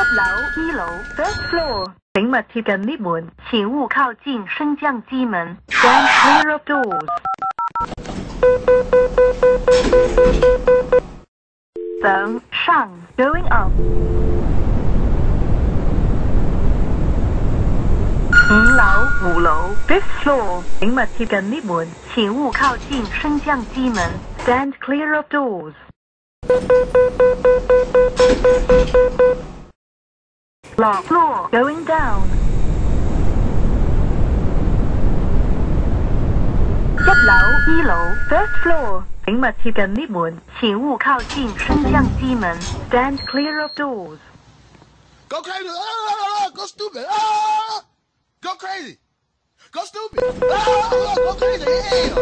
一楼，一楼，first floor，请勿贴近 lift 门，请勿靠近升降机门。Stand clear of doors。等上，going up。五楼，五楼，fifth floor，请勿贴近 lift 门，请勿靠近升降机门。Stand clear of doors。落落，going down。一楼，一楼，first floor，请勿贴近 lift 门，请勿靠近升降机门。Stand clear of doors。 Go crazy. Ah, go stupid. Ah, go crazy. Go stupid. Ah, go crazy. Yeah.